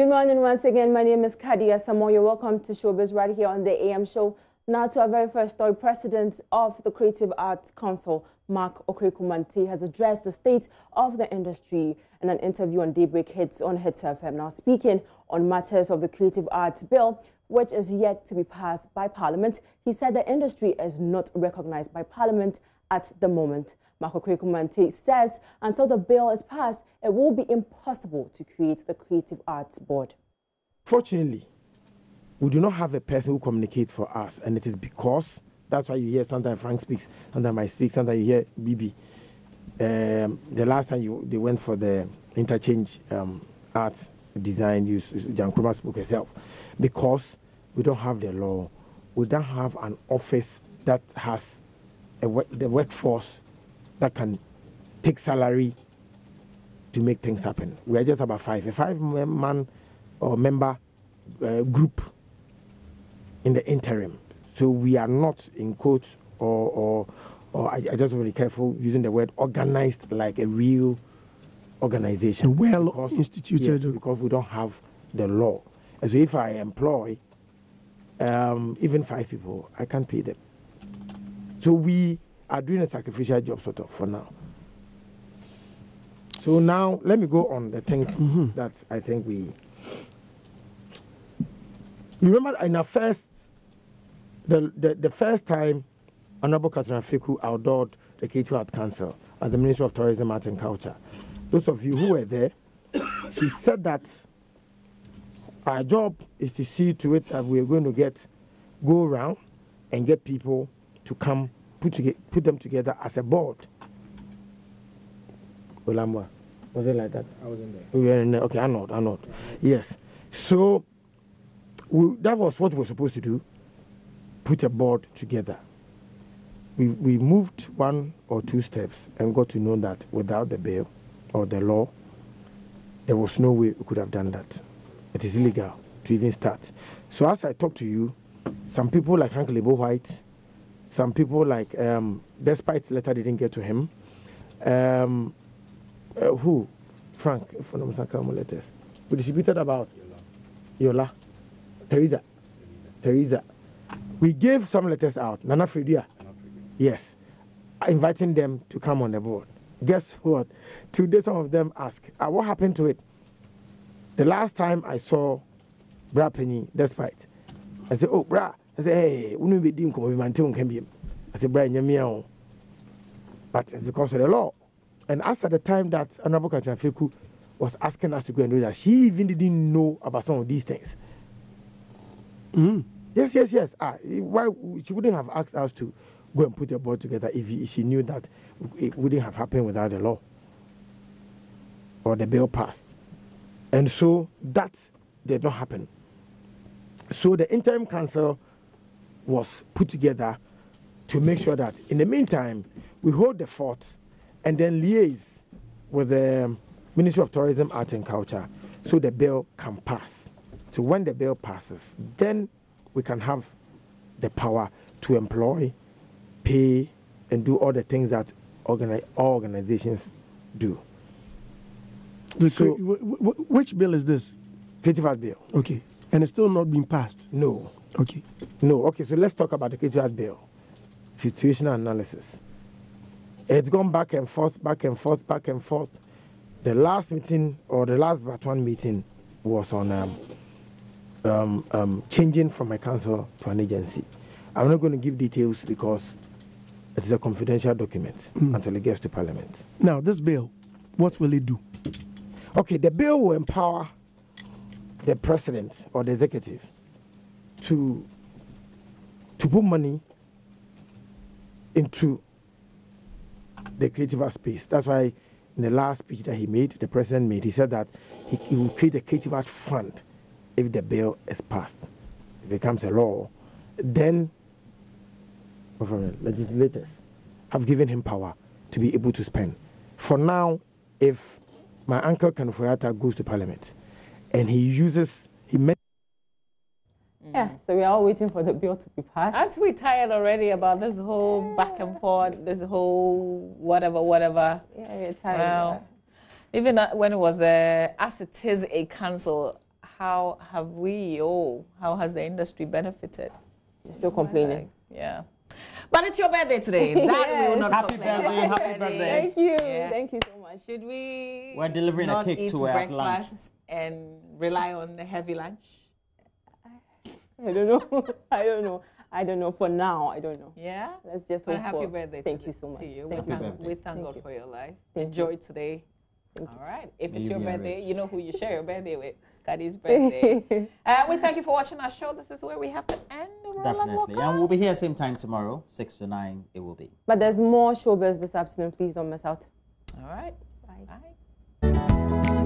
Good morning once again. My name is Kadia Samoyo. Welcome to Showbiz right here on the AM show. Now to our very first story. President of the Creative Arts Council, Mark Okraku-Mantey, has addressed the state of the industry in an interview on Daybreak Hitz on Hitz FM. Now speaking on matters of the Creative Arts Bill, which is yet to be passed by Parliament, he said the industry is not recognized by Parliament at the moment. Marco Okraku-Mantey says until the bill is passed, it will be impossible to create the Creative Arts Board. Fortunately, we do not have a person who communicates for us, and it is because that's why you hear sometimes Frank speaks, sometimes I speak, sometimes you hear Bibi. Um, the last time you, they went for the interchange um, arts design, you, Jan Kruma spoke herself, because we don't have the law, we don't have an office that has the workforce that can take salary to make things happen. We are just about five, a five man or member uh, group in the interim. So we are not in quotes or, or, or I, I just want to be careful using the word organized like a real organization. Well because, instituted. Yes, because we don't have the law. And so if I employ um, even five people, I can't pay them. So we are doing a sacrificial job sort of for now. So now let me go on the things mm-hmm. that I think we remember in our first the, the, the first time Honorable Catherine Afeku outdoored the Creative Art Council at the Ministry of Tourism, Art and Culture. Those of you who were there, she said that our job is to see to it that we are going to get go around and get people to come put, to put them together as a board. Olamba, was it like that? I wasn't there. We were in there. Okay, I know, I know. Yes. So we, that was what we were supposed to do put a board together. We, we moved one or two steps and got to know that without the bill or the law, there was no way we could have done that. It is illegal to even start. So as I talk to you, some people like Uncle Lebo White, some people like, um, despite letter didn't get to him, um, uh, who? Frank, from the letters. We distributed about Yola, Yola. Teresa, Teresa. We gave some letters out. Nana Fredia. Yes. Inviting them to come on the board. Guess what? Today, some of them ask, uh, what happened to it? The last time I saw Bra Penny, despite, I said, oh, Bra, I said, hey, we need to be maintain can be. I said, Bra, you But it's because of the law. And as at the time that Honorable Catherine Afeku was asking us to go and do that, she even didn't know about some of these things. Mm. Yes, yes, yes. Ah, why she wouldn't have asked us to go and put a board together if she knew that it wouldn't have happened without the law or the bill passed. And so that did not happen. So the interim council was put together to make sure that in the meantime we hold the fort and then liaise with the um, Ministry of Tourism, Art and Culture so the bill can pass. So when the bill passes, then we can have the power to employ, pay, and do all the things that organi- all organizations do. The so, w- w- which bill is this? Creative Art Bill. Okay. And it's still not been passed? No. Okay. No. Okay, so let's talk about the Art Bill. Situational analysis. It's gone back and forth, back and forth, back and forth. The last meeting, or the last one meeting, was on um, um, um, changing from a council to an agency. I'm not going to give details because it is a confidential document mm. until it gets to Parliament. Now, this bill, what will it do? Okay, the bill will empower the president or the executive to to put money into the creative space. That's why in the last speech that he made, the president made, he said that he, he will create a creative art fund if the bill is passed, it becomes a law, then legislators have given him power to be able to spend. For now, if my uncle Ken Ofori-Atta goes to parliament and he uses, he met yeah, so we are all waiting for the bill to be passed. Aren't we tired already about this whole back and forth, this whole whatever, whatever? Yeah, we're tired. Well, even when it was, uh, as it is a council, how have we all, how has the industry benefited? You're still complaining. Yeah. But it's your birthday today. That we will not Happy complain birthday, happy birthday. Thank you. Yeah. Thank you so much. Should we? We're delivering a not cake eat to her at lunch. breakfast and rely on a heavy lunch. I don't know. I don't know. I don't know. For now, I don't know. Yeah. Let's just But hope happy for. birthday. Thank to you so much. To you. Thank we you. thank, birthday. we thank Thank God you. for your life. Thank Enjoy today. Thank All right. If May it's your birthday, enriched. you know who you share your birthday with. Scotty's birthday. uh, we thank you for watching our show. This is where we have to end. Roland Definitely. And we'll be here same time tomorrow, 6 to 9 it will be. But there's more showbiz this afternoon. Please don't miss out. All right. Bye. Bye.